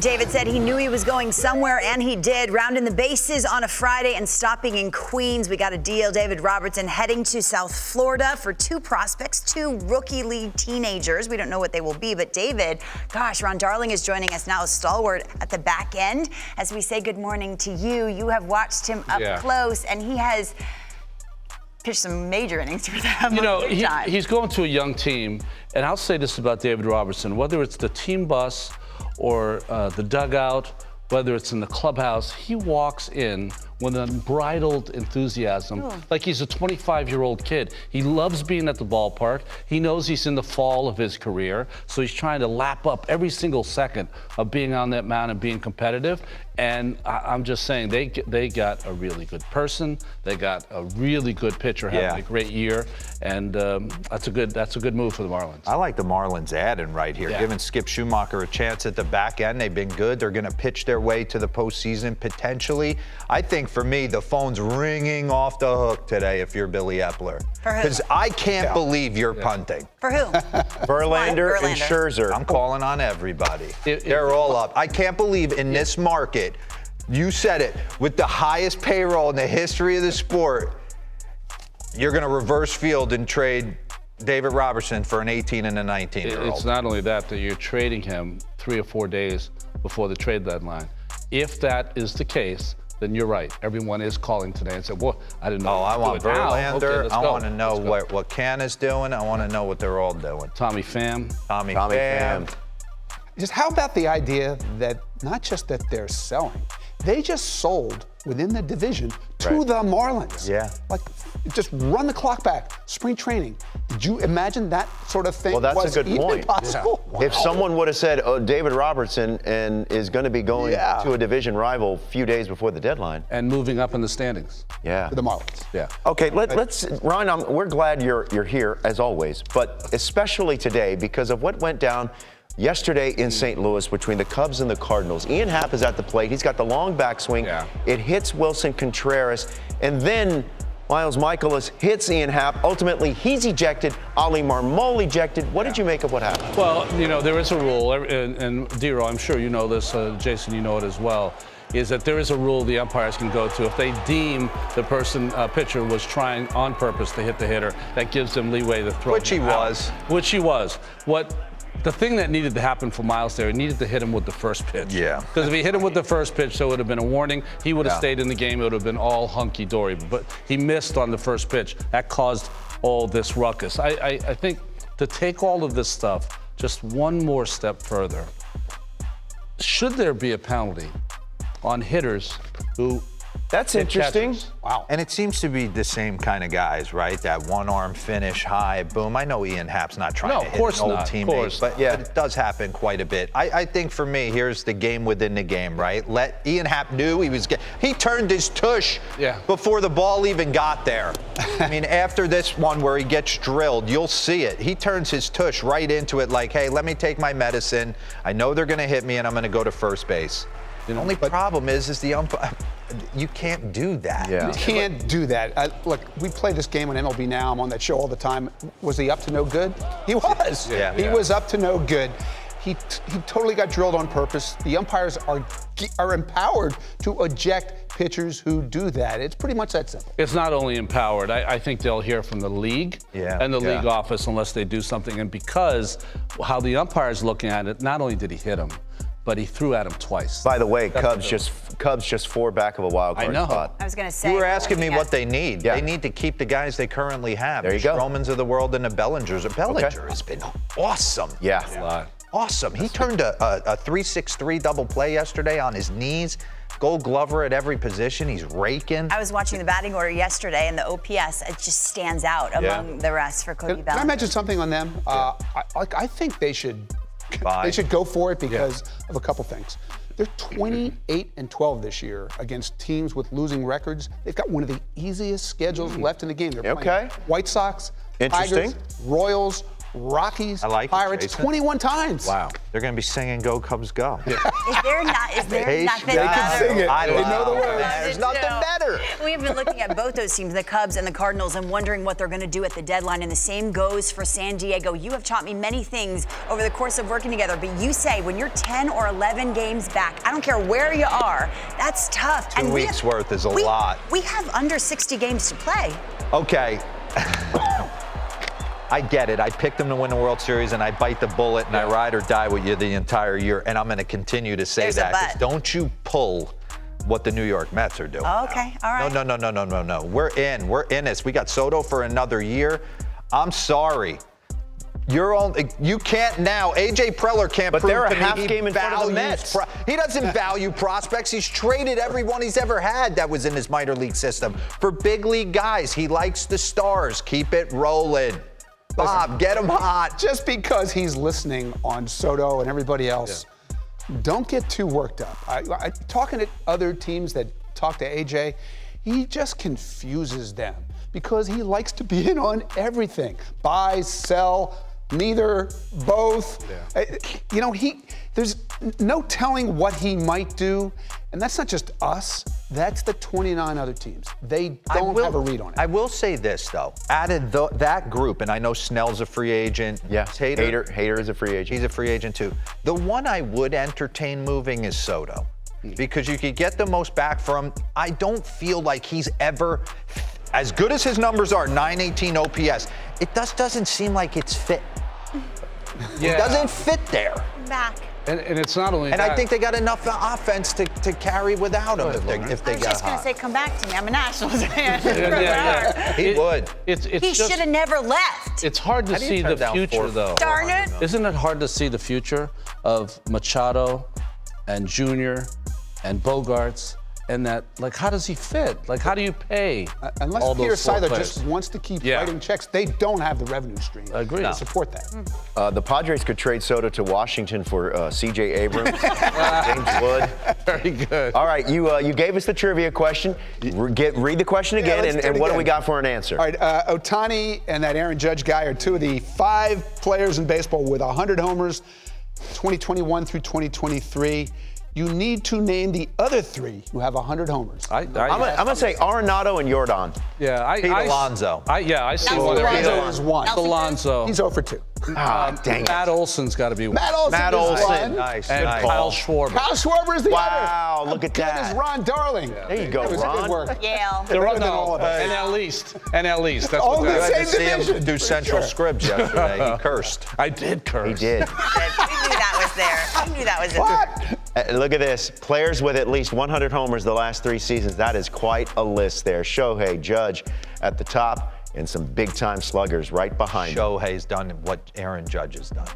David said he knew he was going somewhere, and he did. Rounding the bases on a Friday and stopping in Queens. We got a deal. David Robertson heading to South Florida for two prospects, two rookie league teenagers. We don't know what they will be, but David, gosh, Ron Darling is joining us now, a stalwart at the back end. As we say good morning to you, you have watched him up Yeah. close, and he has pitched some major innings for them. You know, he, he's going to a young team, and I'll say this about David Robertson: whether it's the team bus or uh, the dugout, whether it's in the clubhouse, he walks in with unbridled enthusiasm, like he's a 25-year-old kid. He loves being at the ballpark. He knows he's in the fall of his career, so he's trying to lap up every single second of being on that mound and being competitive. And I, I'm just saying, they they got a really good person. They got a really good pitcher having Yeah. a great year, and um, that's a good that's a good move for the Marlins. I like the Marlins adding right here, Yeah. giving Skip Schumaker a chance at the back end. They've been good. They're going to pitch their way to the postseason potentially. I think for me, the phone's ringing off the hook today if you're Billy Eppler. Because I can't believe you're punting. for who? Verlander and Scherzer. I'm calling on everybody. It- it- They're all up. I can't believe in this market, you said it, with the highest payroll in the history of the sport, you're going to reverse field and trade David Robertson for an 18 and a 19 year It- It's not only that that you're trading him three or four days before the trade deadline. If that is the case, then you're right. Everyone is calling today and said, "Well, I didn't know." Oh, I want do it now." Verlander. Okay, I want to know Let's what, what is doing. I want to know what they're all doing. Tommy Pham. Tommy, Tommy Pham. Pham. Just how about the idea that not just that they're selling, they just sold within the division to Right. the Marlins. Yeah. Like, just run the clock back. Spring training. Did you imagine that sort of thing Well, that's a was good even point. possible? If Wow. someone would have said, "Oh, David Robertson," and is going to be going Yeah. to a division rival a few days before the deadline, and moving up in the standings. yeah. To the Marlins. Yeah. Okay, let, let's, Ryan, I'm, we're glad you're, you're here as always, but especially today because of what went down yesterday in St. Louis between the Cubs and the Cardinals. Ian Happ is at the plate. He's got the long backswing. Yeah. It hits Willson Contreras, and then Miles Mikolas hits Ian Happ. Ultimately, he's ejected. Oli Marmol ejected. What did you make of what happened? Well, you know, there is a rule, and, and Dero, I'm sure you know this, uh, Jason, you know it as well, is that there is a rule the umpires can go to. If they deem the person, uh, pitcher, was trying on purpose to hit the hitter, that gives them leeway to throw Which he out. was. Which he was. What the thing that needed to happen for Miles there, he needed to hit him with the first pitch. Yeah. Because if he hit him with the first pitch, so it would have been a warning. He would have Yeah. stayed in the game. It would have been all hunky dory. But he missed on the first pitch. That caused all this ruckus. I, I, I think to take all of this stuff just one more step further, should there be a penalty on hitters who That's interesting. Wow. And it seems to be the same kind of guys, right? That one arm finish, high, boom. I know Ian Happ's not trying No, to hit course an old not, of teammate, course but, not. yeah, it does happen quite a bit. I, I think for me, here's the game within the game, right? Let Ian Happ knew he was. Get, he turned his tush Yeah. before the ball even got there. I mean, after this one where he gets drilled, you'll see it. He turns his tush right into it, like, hey, let me take my medicine. I know they're going to hit me, and I'm going to go to first base. The only problem is, is the umpire. You can't do that. Yeah. You can't do that. Uh, look, we play this game on MLB Now. I'm on that show all the time. Was he up to no good? He was. Yeah. He Yeah. was up to no good. He, he totally got drilled on purpose. The umpires are are empowered to eject pitchers who do that. It's pretty much that simple. It's not only empowered. I, I think they'll hear from the league Yeah, and the yeah. league office unless they do something. And because how the umpire's looking at it, not only did he hit him, but he threw at him twice. By the way, That's Cubs just Cubs just four back of a wild card I know. spot. I was going to say. You were asking me looking what they need. Yeah. They need to keep the guys they currently have. There you the go. Stromans of the world and the Bellingers. Bellinger has been awesome. Yeah. A lot. Awesome. He turned a, a, a 3-6-3 double play yesterday on his knees. Gold Glover at every position. He's raking. I was watching the batting order yesterday, and the OPS it just stands out among the rest for Cody Can, can I mention something on them? Uh, I, like, I think they should Buy. they should go for it because of a couple things. They're 28 and 12 this year against teams with losing records. They've got one of the easiest schedules mm. left in the game. They're playing Okay. White Sox, Interesting. Tigers, Royals, Rockies, I like Pirates Jason. 21 times. Wow. They're going to be singing Go Cubs Go. Is there not? Is there Hey, nothing they can sing it. I They love know the it. words. There's I nothing do. better. We've been looking at both those teams, the Cubs and the Cardinals, and wondering what they're going to do at the deadline. And the same goes for San Diego. You have taught me many things over the course of working together, but you say when you're 10 or 11 games back, I don't care where you are, that's tough. Two we weeks have- worth is a we- lot. We have under 60 games to play. Okay. I get it. I picked them to win the World Series, and I bite the bullet, and I ride or die with you the entire year. And I'm going to continue to say There's a but. Don't you pull what the New York Mets are doing. Oh, okay, all right. No, no, no, no, no, no, no. We're in. We're in this. We got Soto for another year. I'm sorry. You're only, you can't now. AJ Preller can't But prove they're a to half he game in front of the Mets. pro- he doesn't value prospects. He's traded everyone he's ever had that was in his minor league system for big league guys. He likes the stars. Keep it rolling. Bob, get him hot. Just because he's listening on Soto and everybody else, don't get too worked up. I, I, talking to other teams that talk to AJ, he just confuses them because he likes to be in on everything buy, sell, neither, both. Uh, You know, he there's no telling what he might do, and that's not just us. That's the 29 other teams. They don't will- have a read on it. I will say this though. Added tho- that group, and I know Snell's a free agent. Yeah, Tater, Hader, Hader is a free agent. He's a free agent too. The one I would entertain moving is Soto. Because you could get the most back from. I don't feel like he's ever, as good as his numbers are, 918 OPS. It just doesn't seem like it's fit. Yeah. It doesn't fit there. Back. And, and it's not only And that. I think they got enough uh, offense to, to carry without him if they, if I they was just going to say, come back to me. I'm a Nationals fan. Yeah, yeah, yeah. He It- would. It's, it's He should have never left. It's hard to How do you see the future, four- though. Darn it. Isn't it hard to see the future of Machado and Junior and Bogaerts and that? Like, how does he fit? Like, how do you pay? Uh, Unless all Peter those Seidler just wants to keep Yeah. writing checks, they don't have the revenue stream Agreed. to No. support that. Uh, the Padres could trade Soto to Washington for uh, C.J. Abrams, James Wood. Very good. All right, you uh, you gave us the trivia question. Re- get, read the question again, let's and, do it and what do we got for an answer? All right, uh, Ohtani and that Aaron Judge guy are two of the five players in baseball with 100 homers 2021 through 2023. You need to name the other three who have 100 homers. I, I, I'm gonna, I'm gonna say Arenado and Jordan. yeah, I, Pete I- Alonso. I, yeah, I see Nelson one. Alonso Alonso is one. Nelson Alonso. He's 0 for 2. Ah, dang it. Matt Olson's got to be one. Matt Olson Matt is Olson. one. Nice. and nice. Kyle Schwarber. Kyle Schwarber is the Wow, other. Wow, look at good that. is Ron Darling? There you go, That was a Ron. good work. Yale. They're better on all of us. And at least. And at least. That's All what the same had see him division, do Central sure. Scribs yesterday. He cursed. I did curse. He did. we knew that was there. We knew that was there. What? Uh, look at this. Players with at least 100 homers the last three seasons. That is quite a list there. Shohei, Judge at the top, and some big time sluggers right behind. him. Shohei's done what Aaron Judge has done.